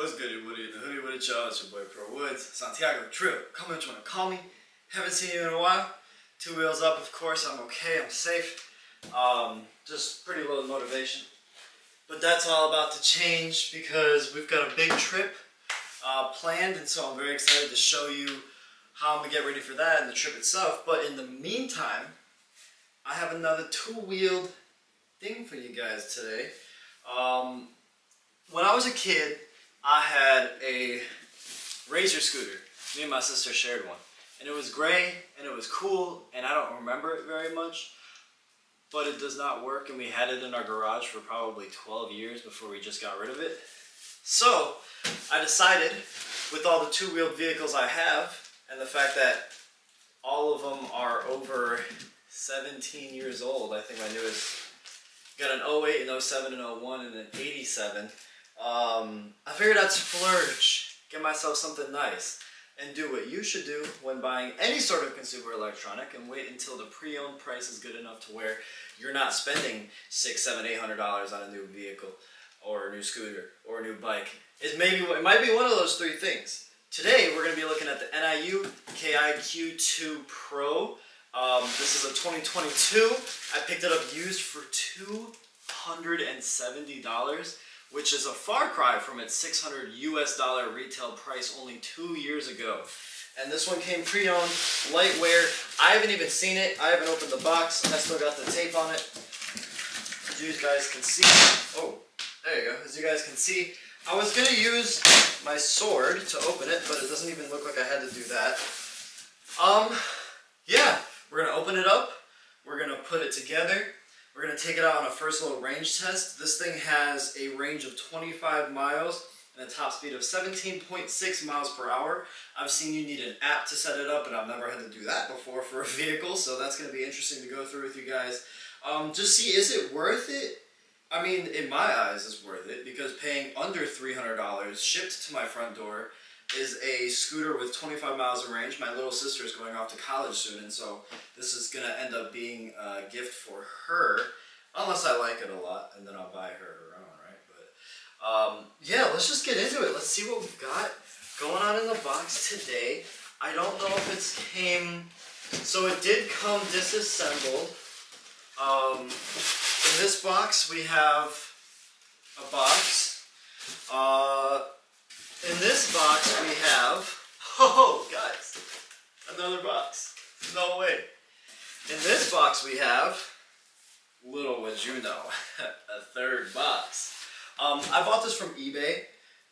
What's good, Woody? The Hoodie Woody Show. It's your boy Pearl Woods. Santiago Trill. Come what you want to call me. Haven't seen you in a while. Two wheels up, of course. I'm okay. I'm safe. Um, just pretty little motivation. But that's all about to change because we've got a big trip uh, planned, and so I'm very excited to show you how I'm gonna get ready for that and the trip itself. But in the meantime, I have another two-wheeled thing for you guys today. Um, when I was a kid, I had a Razor scooter. Me and my sister shared one. And it was gray and it was cool and I don't remember it very much. But it does not work and we had it in our garage for probably 12 years before we just got rid of it. So I decided with all the two-wheeled vehicles I have and the fact that all of them are over 17 years old. I think my newest got an 08 and 07 and 01 and an 87. Um, I figured I'd splurge, get myself something nice, and do what you should do when buying any sort of consumer electronic and wait until the pre-owned price is good enough to where you're not spending six, seven, eight hundred dollars on a new vehicle or a new scooter or a new bike. It maybe it might be one of those three things. Today we're going to be looking at the NIU KQi2 Pro. Um, this is a 2022. I picked it up used for $270 which is a far cry from its 600 US dollar retail price only two years ago. And this one came pre-owned, light wear. I haven't even seen it. I haven't opened the box. I still got the tape on it. As you guys can see, oh, there you go. As you guys can see, I was gonna use my sword to open it, but it doesn't even look like I had to do that. Um, yeah, we're gonna open it up. We're gonna put it together. We're going to take it out on a first little range test. This thing has a range of 25 miles and a top speed of 17.6 miles per hour. I've seen you need an app to set it up and I've never had to do that before for a vehicle, so that's going to be interesting to go through with you guys. Um, just see, is it worth it? I mean, in my eyes, it's worth it because paying under $300 shipped to my front door is a scooter with 25 miles of range. My little sister is going off to college soon, and so this is going to end up being a gift for her, unless I like it a lot, and then I'll buy her her own, right? But um, yeah, let's just get into it. Let's see what we've got going on in the box today. I don't know if it's came, so it did come disassembled. Um, in this box, we have a box. Uh, in this box we have, oh guys, another box. No way. In this box we have, little would you know, a third box. Um, I bought this from eBay.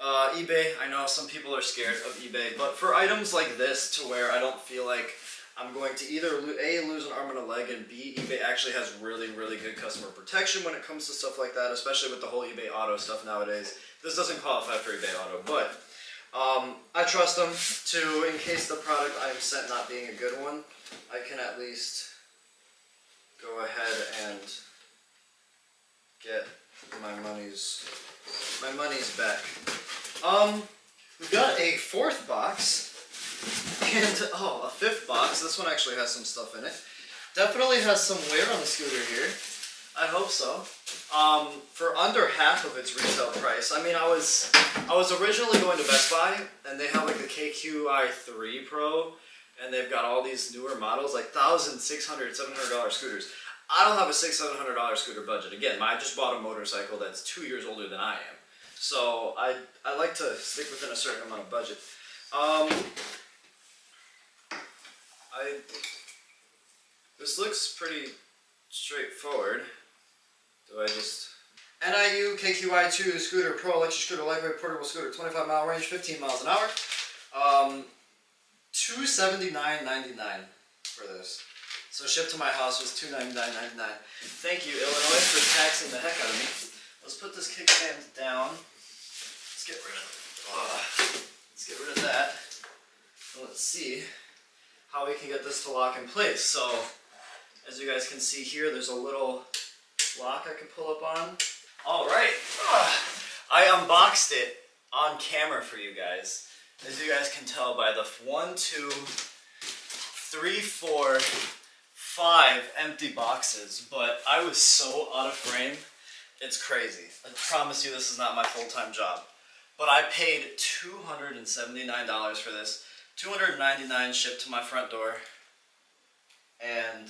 Uh, eBay, I know some people are scared of eBay, but for items like this to where I don't feel like I'm going to either A, lose an arm and a leg, and B, eBay actually has really, really good customer protection when it comes to stuff like that, especially with the whole eBay auto stuff nowadays. This doesn't qualify for eBay Auto, but um, I trust them to, in case the product I'm sent not being a good one, I can at least go ahead and get my money's my money's back. Um, we've got a fourth box and oh, a fifth box. This one actually has some stuff in it. Definitely has some wear on the scooter here. I hope so. Um, for under half of its retail price. I mean, I was I was originally going to Best Buy, and they have like the KQi3 Pro, and they've got all these newer models, like thousand, six hundred, seven hundred dollar scooters. I don't have a six, seven hundred dollar scooter budget. Again, I just bought a motorcycle that's two years older than I am, so I I like to stick within a certain amount of budget. Um, I this looks pretty straightforward. Do I just... NIU KQi2 scooter, pro electric scooter, lightweight portable scooter, 25 mile range, 15 miles an hour. Um, 279.99 for this. So shipped to my house was 299.99. Thank you, Illinois, for taxing the heck out of me. Let's put this kickstand down. Let's get rid of uh, let's get rid of that. And let's see how we can get this to lock in place. So as you guys can see here, there's a little lock I can pull up on. All right, ah, I unboxed it on camera for you guys. As you guys can tell by the one, two, three, four, five empty boxes, but I was so out of frame, it's crazy. I promise you this is not my full-time job. but I paid $279 for this. 299 shipped to my front door. And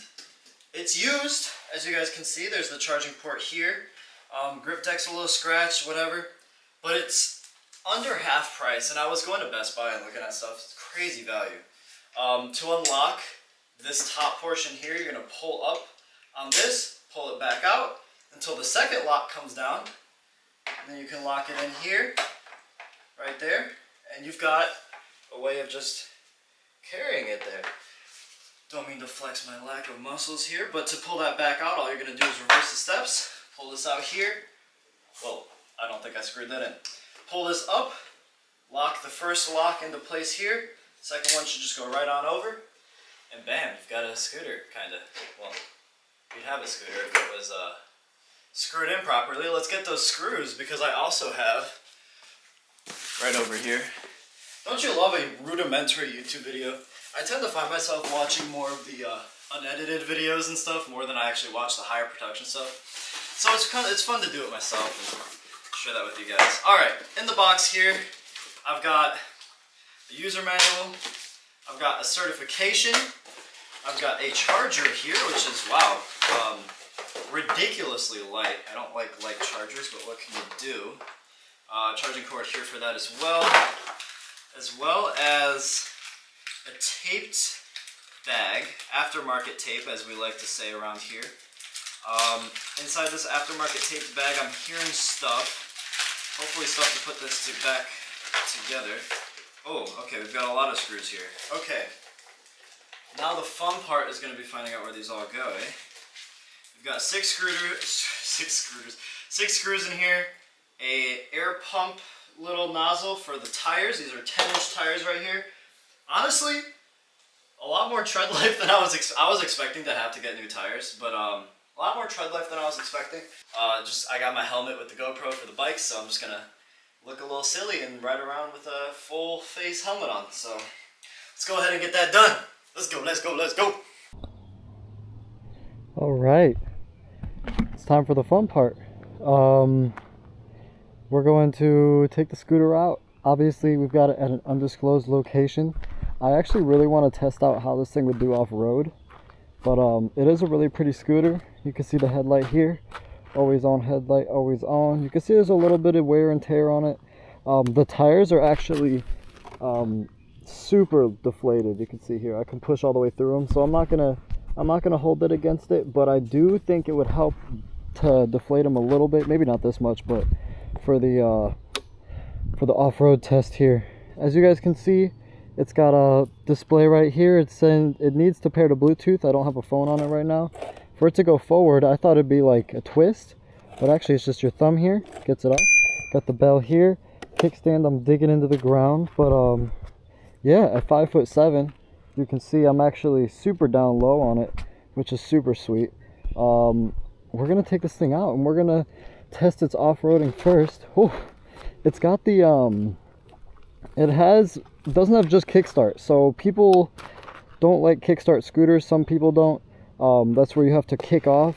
it's used, as you guys can see, there's the charging port here. Um, grip deck's a little scratched, whatever. But it's under half price, and I was going to Best Buy and looking at stuff. It's crazy value. Um, to unlock this top portion here, you're to pull up on this, pull it back out until the second lock comes down. And then you can lock it in here, right there. And you've got a way of just carrying it there. Don't mean to flex my lack of muscles here, but to pull that back out, all you're going to do is reverse the steps, pull this out here. Well, I don't think I screwed that in. Pull this up, lock the first lock into place here. Second one should just go right on over. And bam, you've got a scooter, kind of. Well, you'd have a scooter if it was uh, screwed in properly. Let's get those screws because I also have, right over here, don't you love a rudimentary YouTube video? I tend to find myself watching more of the uh, unedited videos and stuff more than I actually watch the higher production stuff. So it's kind of it's fun to do it myself and share that with you guys. All right, in the box here, I've got the user manual. I've got a certification. I've got a charger here, which is wow, um, ridiculously light. I don't like light chargers, but what can you do? Uh, charging cord here for that as well as well as a taped bag, aftermarket tape as we like to say around here. Um, inside this aftermarket taped bag I'm hearing stuff, hopefully stuff to put this to back together. Oh, okay, we've got a lot of screws here. Okay, now the fun part is going to be finding out where these all go, eh? We've got six screws, six screws, six screws in here, a air pump little nozzle for the tires. These are 10 inch tires right here. Honestly, a lot more tread life than I was I was expecting to have to get new tires, but um, a lot more tread life than I was expecting. Uh, just I got my helmet with the GoPro for the bike, so I'm just gonna look a little silly and ride around with a full face helmet on. So let's go ahead and get that done. Let's go, let's go, let's go. All right, it's time for the fun part. Um, we're going to take the scooter out. Obviously, we've got it at an undisclosed location. I actually really want to test out how this thing would do off-road. But um, it is a really pretty scooter. You can see the headlight here. Always on headlight, always on. You can see there's a little bit of wear and tear on it. Um, the tires are actually um, super deflated. You can see here. I can push all the way through them. So I'm not gonna, I'm not gonna hold it against it. But I do think it would help to deflate them a little bit. Maybe not this much, but for the uh, for the off-road test here. As you guys can see, it's got a display right here. It's saying it needs to pair to Bluetooth. I don't have a phone on it right now. For it to go forward, I thought it'd be like a twist, but actually it's just your thumb here, gets it off. Got the bell here, kickstand, I'm digging into the ground, but um, yeah, at five foot seven, you can see I'm actually super down low on it, which is super sweet. Um, we're gonna take this thing out and we're gonna test its off-roading first. Whew. It's got the, um, it has, doesn't have just kickstart. So people don't like kickstart scooters. Some people don't. Um, that's where you have to kick off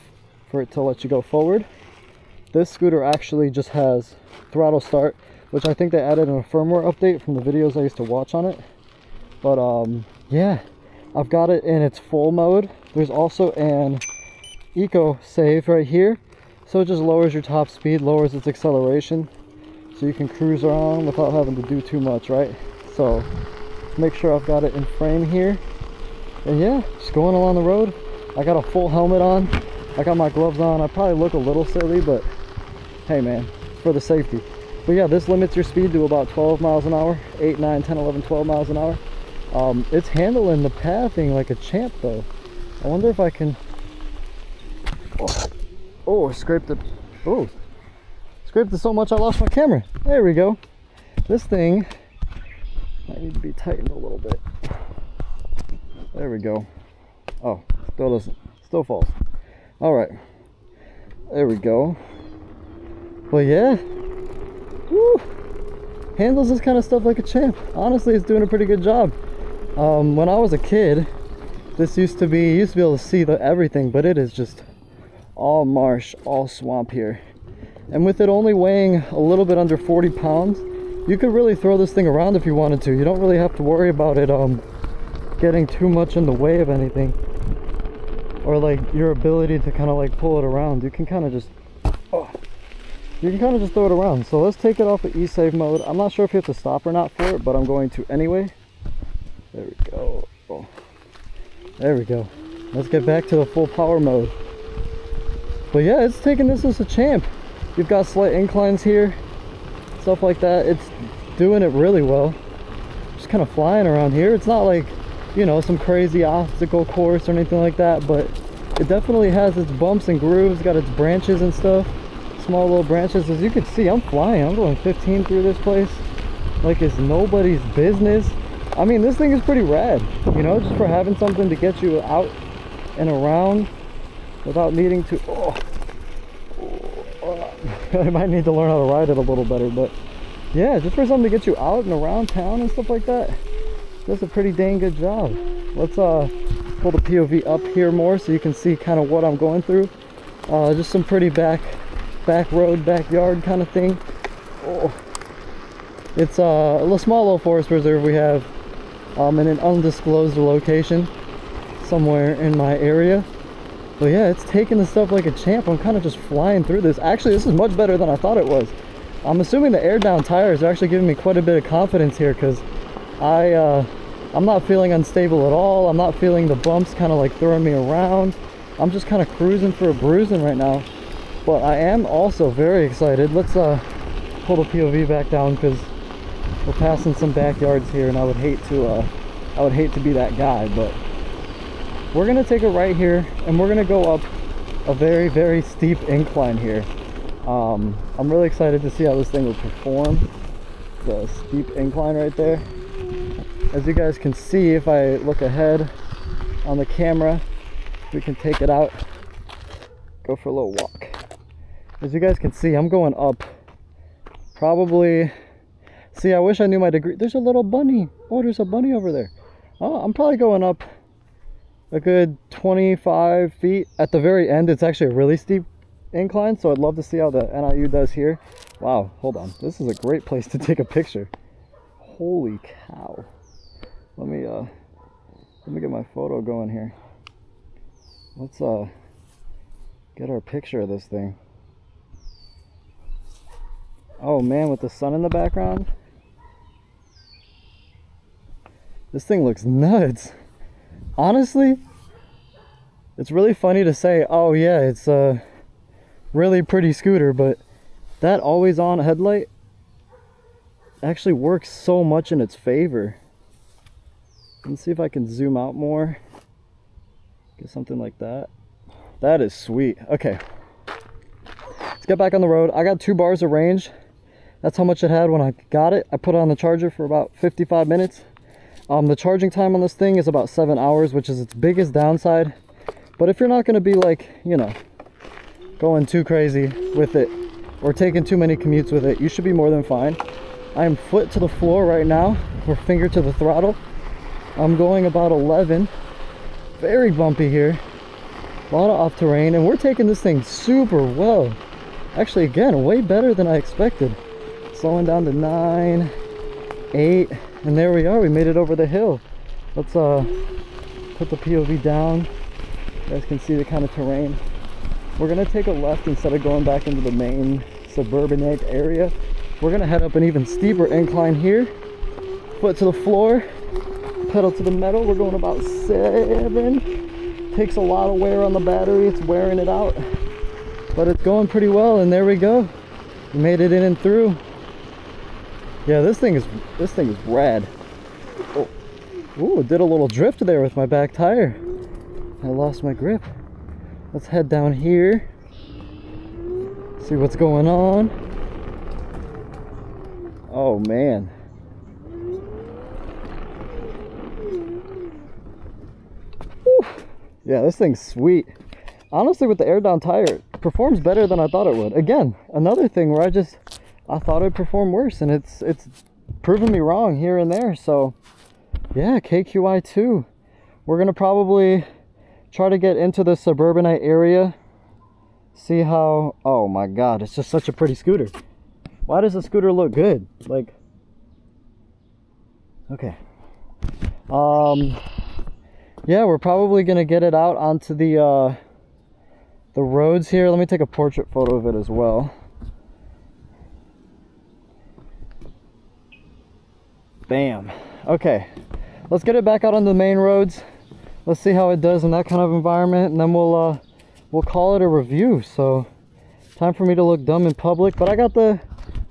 for it to let you go forward. This scooter actually just has throttle start, which I think they added in a firmware update from the videos I used to watch on it. But um, yeah, I've got it in its full mode. There's also an eco save right here so it just lowers your top speed, lowers its acceleration, so you can cruise around without having to do too much, right? So make sure I've got it in frame here. And yeah, just going along the road. I got a full helmet on. I got my gloves on. I probably look a little silly, but hey man, for the safety. But yeah, this limits your speed to about 12 miles an hour, 8, 9, 10, 11, 12 miles an hour. Um, it's handling the pathing like a champ though. I wonder if I can... Oh. Oh, scraped it. Oh, scraped it so much I lost my camera. There we go. This thing might need to be tightened a little bit. There we go. Oh, still doesn't, still falls. All right, there we go. But yeah, Woo. handles this kind of stuff like a champ. Honestly, it's doing a pretty good job. Um, when I was a kid, this used to be, used to be able to see the everything, but it is just all marsh, all swamp here. And with it only weighing a little bit under 40 pounds, you could really throw this thing around if you wanted to. You don't really have to worry about it um, getting too much in the way of anything. Or like your ability to kind of like pull it around. You can kind of just, oh, you can kind of just throw it around. So let's take it off of e-save mode. I'm not sure if you have to stop or not for it, but I'm going to anyway. There we go. Oh. There we go. Let's get back to the full power mode. But yeah, it's taking this as a champ. You've got slight inclines here, stuff like that. It's doing it really well. Just kind of flying around here. It's not like, you know, some crazy obstacle course or anything like that, but it definitely has its bumps and grooves, got its branches and stuff. Small little branches. As you can see, I'm flying. I'm going 15 through this place like it's nobody's business. I mean, this thing is pretty rad, you know, just for having something to get you out and around without needing to, oh, I might need to learn how to ride it a little better, but yeah, just for something to get you out and around town and stuff like that, does a pretty dang good job. Let's uh, pull the POV up here more so you can see kind of what I'm going through. Uh, just some pretty back, back road, backyard kind of thing. Oh. It's uh, a small little forest reserve we have um, in an undisclosed location somewhere in my area. But yeah, it's taking the stuff like a champ. I'm kind of just flying through this. Actually, this is much better than I thought it was. I'm assuming the air down tires are actually giving me quite a bit of confidence here because I, uh, I'm not feeling unstable at all. I'm not feeling the bumps kind of like throwing me around. I'm just kind of cruising for a bruising right now. But I am also very excited. Let's uh, pull the POV back down because we're passing some backyards here and I would hate to, uh, I would hate to be that guy, but we're gonna take it right here and we're gonna go up a very very steep incline here. Um, I'm really excited to see how this thing will perform. The steep incline right there. As you guys can see if I look ahead on the camera we can take it out go for a little walk. As you guys can see I'm going up. Probably see I wish I knew my degree. There's a little bunny. Oh there's a bunny over there. Oh I'm probably going up a good 25 feet. At the very end, it's actually a really steep incline, so I'd love to see how the NIU does here. Wow, hold on. This is a great place to take a picture. Holy cow. Let me, uh, let me get my photo going here. Let's, uh, get our picture of this thing. Oh man, with the sun in the background. This thing looks nuts honestly, it's really funny to say, oh yeah, it's a really pretty scooter, but that always on headlight actually works so much in its favor. Let's see if I can zoom out more. Get something like that. That is sweet. Okay. Let's get back on the road. I got two bars of range. That's how much it had when I got it. I put it on the charger for about 55 minutes. Um, the charging time on this thing is about seven hours, which is its biggest downside. But if you're not gonna be like, you know, going too crazy with it or taking too many commutes with it, you should be more than fine. I am foot to the floor right now, or finger to the throttle. I'm going about 11. Very bumpy here. A lot of off terrain, and we're taking this thing super well. Actually, again, way better than I expected. Slowing down to nine, eight, and there we are we made it over the hill. Let's uh put the pov down. You guys can see the kind of terrain. We're gonna take a left instead of going back into the main suburbanite area. We're gonna head up an even steeper incline here. Foot to the floor pedal to the metal. We're going about seven. Takes a lot of wear on the battery. It's wearing it out. But it's going pretty well and there we go. We made it in and through yeah, this thing is this thing is rad. Oh, Ooh, did a little drift there with my back tire. I lost my grip. Let's head down here. See what's going on. Oh man. Whew. Yeah, this thing's sweet. Honestly, with the air down tire, it performs better than I thought it would. Again, another thing where I just I thought it'd perform worse, and it's it's proven me wrong here and there. So, yeah, KQi2. We're gonna probably try to get into the suburbanite area. See how? Oh my God, it's just such a pretty scooter. Why does the scooter look good? Like, Okay. Um, yeah, we're probably gonna get it out onto the uh, the roads here. Let me take a portrait photo of it as well. Bam. Okay, let's get it back out on the main roads. Let's see how it does in that kind of environment, and then we'll uh, we'll call it a review. So, time for me to look dumb in public. But I got the,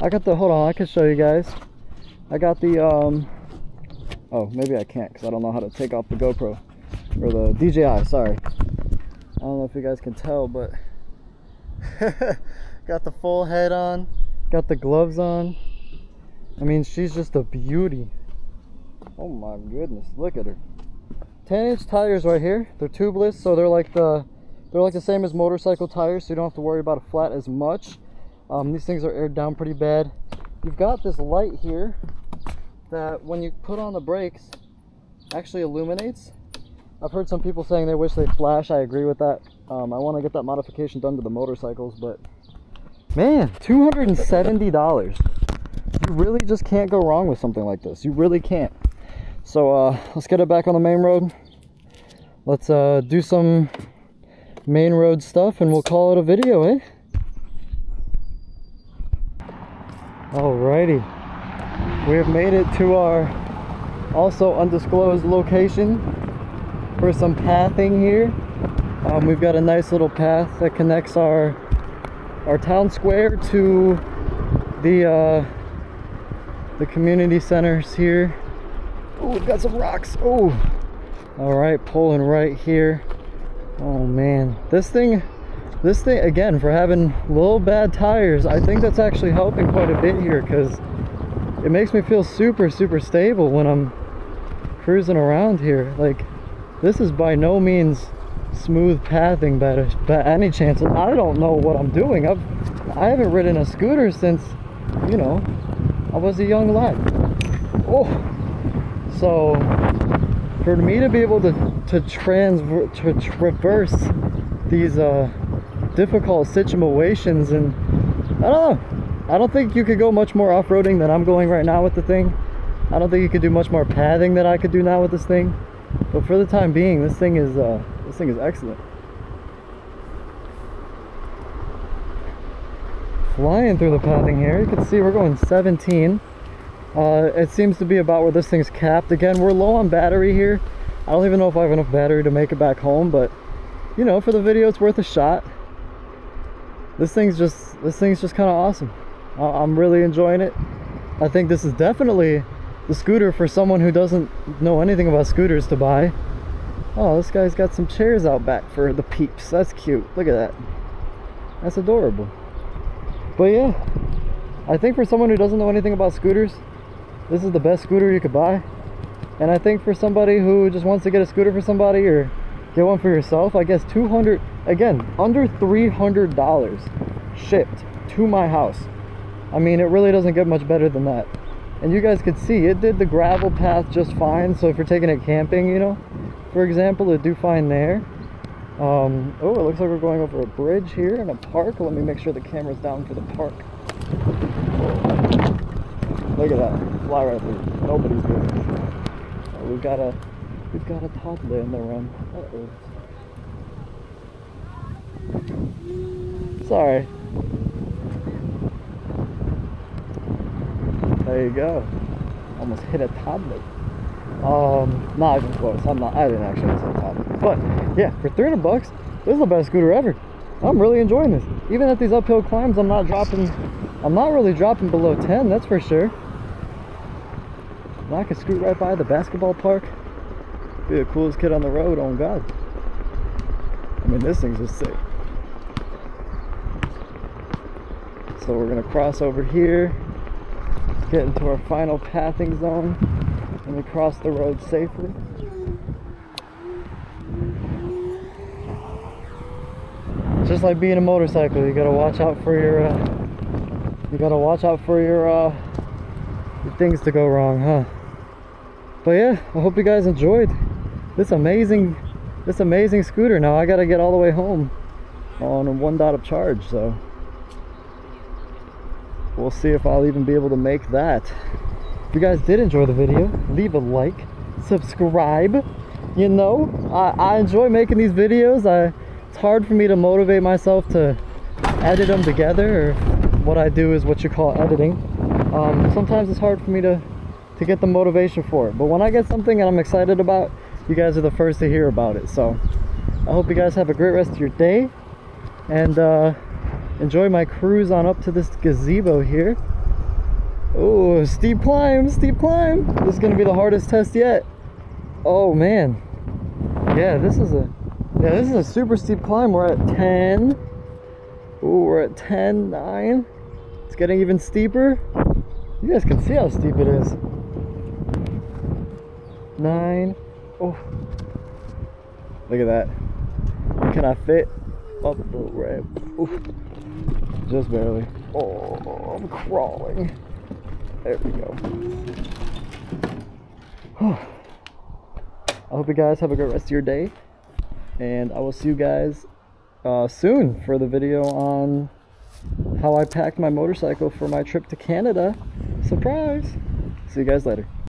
I got the. Hold on, I can show you guys. I got the. Um, oh, maybe I can't because I don't know how to take off the GoPro or the DJI. Sorry. I don't know if you guys can tell, but got the full head on, got the gloves on. I mean, she's just a beauty. Oh my goodness, look at her. 10 inch tires right here. They're tubeless, so they're like the they're like the same as motorcycle tires, so you don't have to worry about a flat as much. Um, these things are aired down pretty bad. You've got this light here that when you put on the brakes actually illuminates. I've heard some people saying they wish they'd flash. I agree with that. Um, I want to get that modification done to the motorcycles, but man, $270 you really just can't go wrong with something like this. You really can't. So uh, let's get it back on the main road. Let's uh, do some main road stuff and we'll call it a video, eh? Alrighty. We have made it to our also undisclosed location for some pathing here. Um, we've got a nice little path that connects our our town square to the uh, the community centers here. Oh, we've got some rocks. Oh, all right, pulling right here. Oh man, this thing, this thing again for having little bad tires. I think that's actually helping quite a bit here because it makes me feel super, super stable when I'm cruising around here. Like, this is by no means smooth pathing by, by any chance. I don't know what I'm doing. I've I haven't ridden a scooter since, you know, I was a young lad. Oh, so for me to be able to to transver to traverse these uh, difficult situations, and I don't know, I don't think you could go much more off-roading than I'm going right now with the thing. I don't think you could do much more pathing than I could do now with this thing. But for the time being, this thing is uh, this thing is excellent. Flying through the pathing here. You can see we're going 17. Uh, it seems to be about where this thing's capped. Again, we're low on battery here. I don't even know if I have enough battery to make it back home, but you know, for the video, it's worth a shot. This thing's just, this thing's just kind of awesome. I'm really enjoying it. I think this is definitely the scooter for someone who doesn't know anything about scooters to buy. Oh, this guy's got some chairs out back for the peeps. That's cute. Look at that. That's adorable. But yeah, I think for someone who doesn't know anything about scooters, this is the best scooter you could buy. And I think for somebody who just wants to get a scooter for somebody or get one for yourself, I guess 200, again, under $300 shipped to my house. I mean, it really doesn't get much better than that. And you guys could see, it did the gravel path just fine. So if you're taking it camping, you know, for example, it do fine there. Um, oh, it looks like we're going over a bridge here in a park. Let me make sure the camera's down for the park. Look at that, fly right through. Nobody's business. Oh, we've got a, we've got a toddler in the room. Uh oh. Sorry. There you go. Almost hit a toddler. Um, not even close. I'm not. I didn't actually hit a toddler. But yeah, for 300 bucks, this is the best scooter ever. I'm really enjoying this. Even at these uphill climbs, I'm not dropping, I'm not really dropping below 10, that's for sure. And I can scoot right by the basketball park. Be the coolest kid on the road, oh God. I mean, this thing's just sick. So we're gonna cross over here, get into our final pathing zone, and we cross the road safely. just like being a motorcycle you gotta watch out for your uh, you gotta watch out for your uh your things to go wrong huh? But yeah i hope you guys enjoyed this amazing this amazing scooter. Now i gotta get all the way home on one dot of charge so we'll see if i'll even be able to make that If you guys did enjoy the video, leave a like, subscribe. You know, I, I enjoy making these videos. I, it's hard for me to motivate myself to edit them together. Or what I do is what you call editing. Um, sometimes it's hard for me to, to get the motivation for it. But when I get something and I'm excited about, you guys are the first to hear about it. So I hope you guys have a great rest of your day. And uh, enjoy my cruise on up to this gazebo here. Oh, steep climb, steep climb. This is gonna be the hardest test yet. Oh man. Yeah, this is a yeah, this is a super steep climb. We're at 10. Ooh, we're at 10, 9. It's getting even steeper. You guys can see how steep it is. 9. Oh. Look at that. Can I fit up the ramp? Ooh. Just barely. Oh, I'm crawling. There we go. I hope you guys have a great rest of your day. And I will see you guys uh, soon for the video on how I packed my motorcycle for my trip to Canada. Surprise! See you guys later.